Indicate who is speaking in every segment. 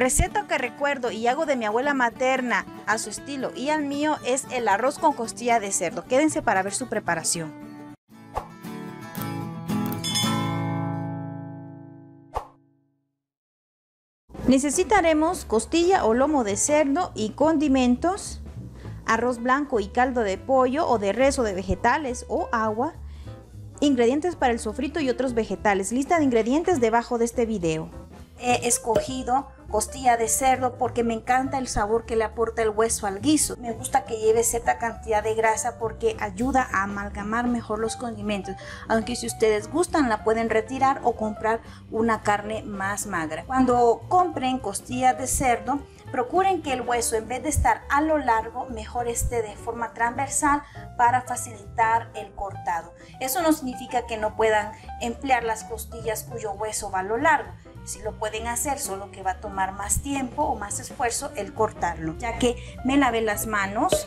Speaker 1: Receta que recuerdo y hago de mi abuela materna a su estilo y al mío es el arroz con costilla de cerdo. Quédense para ver su preparación. Necesitaremos costilla o lomo de cerdo y condimentos, arroz blanco y caldo de pollo o de res o de vegetales o agua, ingredientes para el sofrito y otros vegetales. Lista de ingredientes debajo de este video. He escogido costilla de cerdo porque me encanta el sabor que le aporta el hueso al guiso. Me gusta que lleve cierta cantidad de grasa porque ayuda a amalgamar mejor los condimentos. Aunque si ustedes gustan la pueden retirar o comprar una carne más magra. Cuando compren costilla de cerdo, procuren que el hueso en vez de estar a lo largo, mejor esté de forma transversal para facilitar el cortado. Eso no significa que no puedan emplear las costillas cuyo hueso va a lo largo si lo pueden hacer, solo que va a tomar más tiempo o más esfuerzo el cortarlo. Ya que me lavé las manos,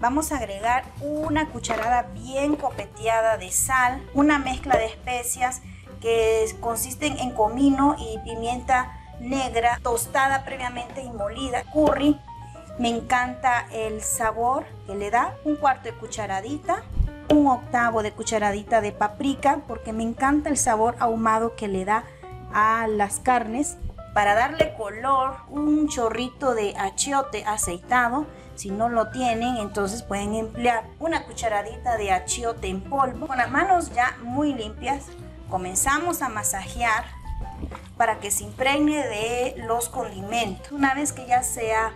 Speaker 1: vamos a agregar una cucharada bien copeteada de sal, una mezcla de especias que consisten en comino y pimienta negra tostada previamente y molida, curry. Me encanta el sabor que le da, un cuarto de cucharadita, un octavo de cucharadita de paprika porque me encanta el sabor ahumado que le da a las carnes para darle color un chorrito de achiote aceitado. Si no lo tienen entonces pueden emplear una cucharadita de achiote en polvo con las manos ya muy limpias. Comenzamos a masajear para que se impregne de los condimentos. Una vez que ya sea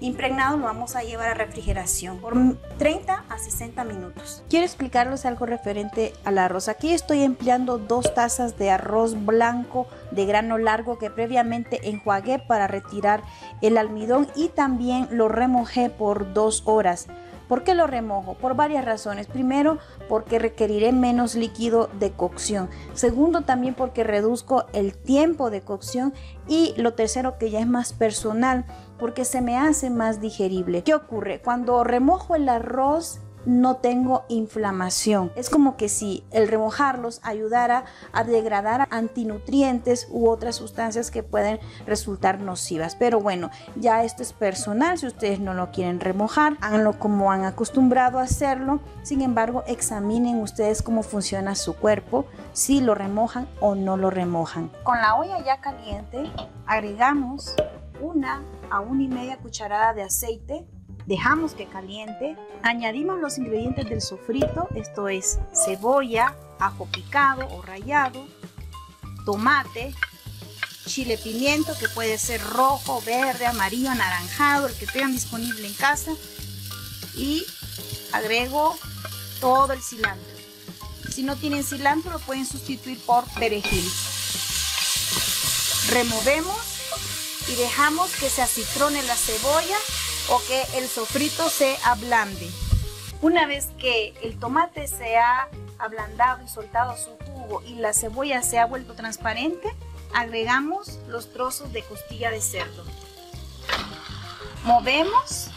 Speaker 1: impregnado lo vamos a llevar a refrigeración por 30 a 60 minutos. Quiero explicarles algo referente al arroz. Aquí estoy empleando dos tazas de arroz blanco de grano largo que previamente enjuagué para retirar el almidón y también lo remojé por dos horas. ¿Por qué lo remojo? Por varias razones. Primero, porque requeriré menos líquido de cocción. Segundo, también porque reduzco el tiempo de cocción. Y lo tercero, que ya es más personal, porque se me hace más digerible. ¿Qué ocurre? Cuando remojo el arroz no tengo inflamación. Es como que si el remojarlos ayudara a degradar antinutrientes u otras sustancias que pueden resultar nocivas. Pero bueno, ya esto es personal. Si ustedes no lo quieren remojar, háganlo como han acostumbrado a hacerlo. Sin embargo, examinen ustedes cómo funciona su cuerpo, si lo remojan o no lo remojan. Con la olla ya caliente, agregamos una a una y media cucharada de aceite. Dejamos que caliente. Añadimos los ingredientes del sofrito, esto es cebolla, ajo picado o rallado, tomate, chile pimiento que puede ser rojo, verde, amarillo, anaranjado, el que tengan disponible en casa. Y agrego todo el cilantro. Si no tienen cilantro lo pueden sustituir por perejil. Removemos y dejamos que se acitrone la cebolla o que el sofrito se ablande. Una vez que el tomate se ha ablandado y soltado su jugo y la cebolla se ha vuelto transparente, agregamos los trozos de costilla de cerdo. Movemos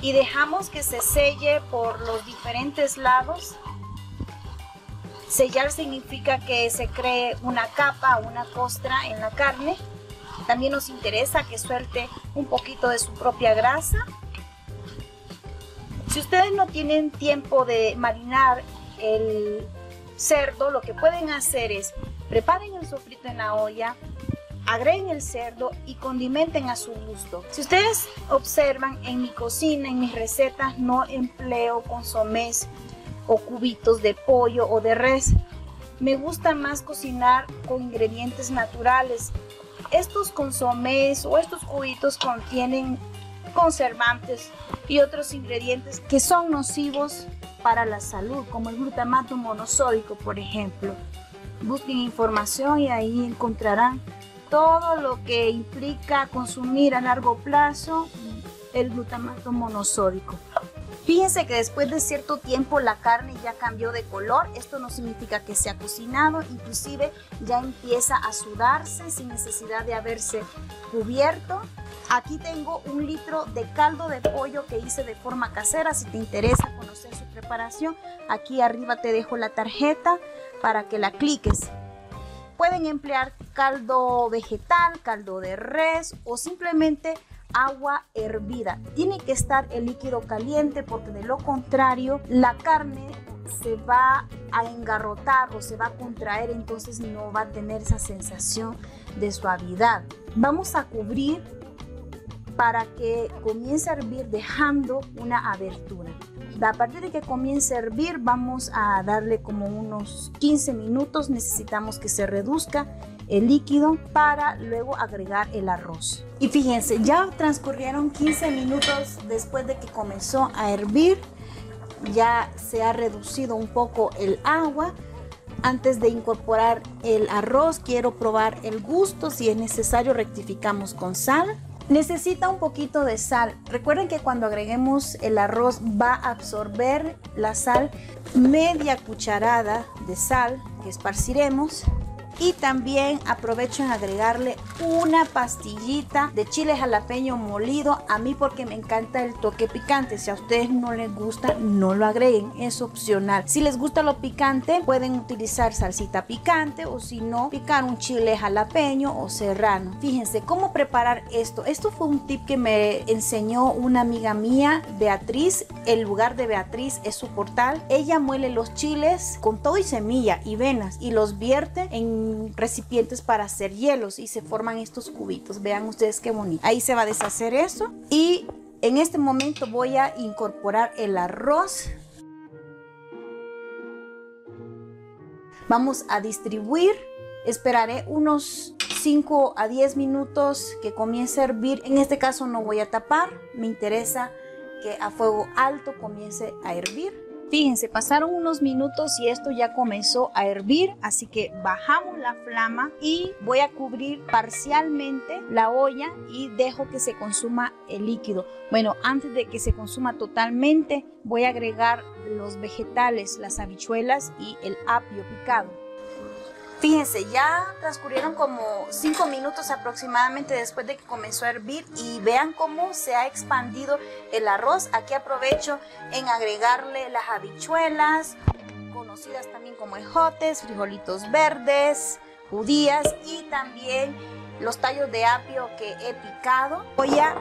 Speaker 1: y dejamos que se selle por los diferentes lados. Sellar significa que se cree una capa, una costra en la carne también nos interesa que suelte un poquito de su propia grasa. Si ustedes no tienen tiempo de marinar el cerdo, lo que pueden hacer es preparen el sofrito en la olla, agreguen el cerdo y condimenten a su gusto. Si ustedes observan en mi cocina, en mis recetas, no empleo consomés o cubitos de pollo o de res. Me gusta más cocinar con ingredientes naturales estos consomés o estos cubitos contienen conservantes y otros ingredientes que son nocivos para la salud, como el glutamato monosódico, por ejemplo. Busquen información y ahí encontrarán todo lo que implica consumir a largo plazo el glutamato monosódico. Fíjense que después de cierto tiempo la carne ya cambió de color. Esto no significa que se ha cocinado, inclusive ya empieza a sudarse sin necesidad de haberse cubierto. Aquí tengo un litro de caldo de pollo que hice de forma casera. Si te interesa conocer su preparación, aquí arriba te dejo la tarjeta para que la cliques. Pueden emplear caldo vegetal, caldo de res o simplemente agua hervida. Tiene que estar el líquido caliente porque de lo contrario la carne se va a engarrotar o se va a contraer, entonces no va a tener esa sensación de suavidad. Vamos a cubrir para que comience a hervir dejando una abertura. A partir de que comience a hervir vamos a darle como unos 15 minutos, necesitamos que se reduzca el líquido para luego agregar el arroz. Y fíjense, ya transcurrieron 15 minutos después de que comenzó a hervir, ya se ha reducido un poco el agua. Antes de incorporar el arroz, quiero probar el gusto, si es necesario rectificamos con sal. Necesita un poquito de sal. Recuerden que cuando agreguemos el arroz va a absorber la sal media cucharada de sal que esparciremos y también aprovecho en agregarle una pastillita de chile jalapeño molido. A mí porque me encanta el toque picante. Si a ustedes no les gusta no lo agreguen. Es opcional. Si les gusta lo picante pueden utilizar salsita picante o si no picar un chile jalapeño o serrano. Fíjense cómo preparar esto. Esto fue un tip que me enseñó una amiga mía Beatriz. El lugar de Beatriz es su portal. Ella muele los chiles con todo y semilla y venas y los vierte en recipientes para hacer hielos y se forman estos cubitos. Vean ustedes qué bonito. Ahí se va a deshacer eso y en este momento voy a incorporar el arroz. Vamos a distribuir. Esperaré unos 5 a 10 minutos que comience a hervir. En este caso no voy a tapar. Me interesa que a fuego alto comience a hervir. Fíjense, pasaron unos minutos y esto ya comenzó a hervir, así que bajamos la flama y voy a cubrir parcialmente la olla y dejo que se consuma el líquido. Bueno, antes de que se consuma totalmente, voy a agregar los vegetales, las habichuelas y el apio picado. Fíjense, ya transcurrieron como 5 minutos aproximadamente después de que comenzó a hervir y vean cómo se ha expandido el arroz. Aquí aprovecho en agregarle las habichuelas, conocidas también como ejotes, frijolitos verdes, judías y también los tallos de apio que he picado. Voy a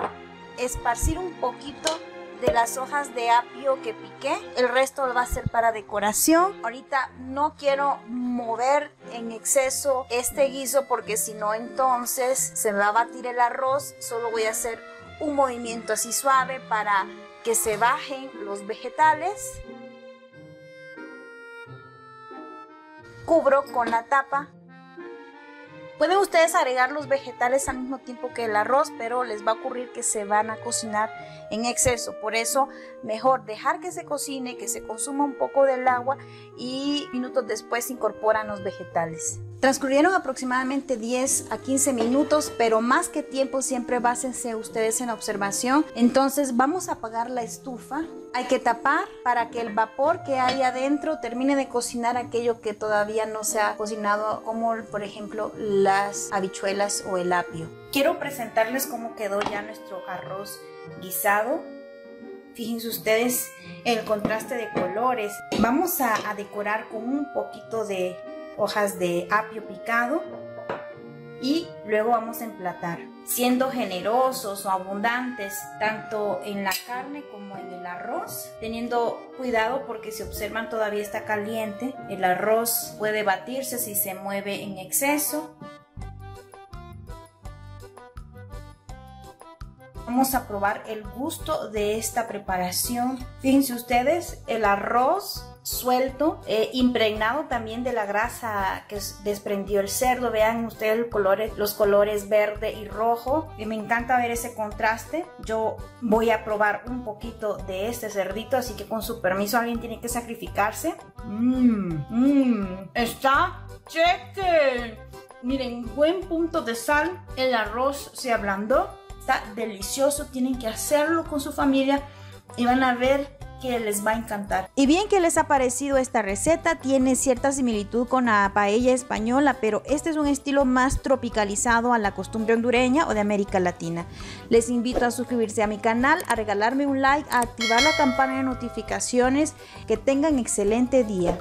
Speaker 1: esparcir un poquito de las hojas de apio que piqué. El resto va a ser para decoración. Ahorita no quiero mover en exceso este guiso porque si no entonces se me va a batir el arroz. Solo voy a hacer un movimiento así suave para que se bajen los vegetales. Cubro con la tapa Pueden ustedes agregar los vegetales al mismo tiempo que el arroz, pero les va a ocurrir que se van a cocinar en exceso. Por eso, mejor dejar que se cocine, que se consuma un poco del agua y minutos después incorporan los vegetales. Transcurrieron aproximadamente 10 a 15 minutos, pero más que tiempo siempre básense ustedes en observación. Entonces vamos a apagar la estufa. Hay que tapar para que el vapor que hay adentro termine de cocinar aquello que todavía no se ha cocinado, como por ejemplo las habichuelas o el apio. Quiero presentarles cómo quedó ya nuestro arroz guisado. Fíjense ustedes el contraste de colores. Vamos a, a decorar con un poquito de hojas de apio picado y luego vamos a emplatar, siendo generosos o abundantes tanto en la carne como en el arroz, teniendo cuidado porque si observan todavía está caliente, el arroz puede batirse si se mueve en exceso. Vamos a probar el gusto de esta preparación. Fíjense ustedes, el arroz suelto, eh, impregnado también de la grasa que desprendió el cerdo. Vean ustedes los colores, los colores verde y rojo. Y me encanta ver ese contraste. Yo voy a probar un poquito de este cerdito, así que con su permiso alguien tiene que sacrificarse. Mmm, mmm, está cheque. Miren, buen punto de sal. El arroz se ablandó. Está delicioso. Tienen que hacerlo con su familia y van a ver que les va a encantar. Y bien que les ha parecido esta receta, tiene cierta similitud con la paella española, pero este es un estilo más tropicalizado a la costumbre hondureña o de América Latina. Les invito a suscribirse a mi canal, a regalarme un like, a activar la campana de notificaciones. Que tengan excelente día.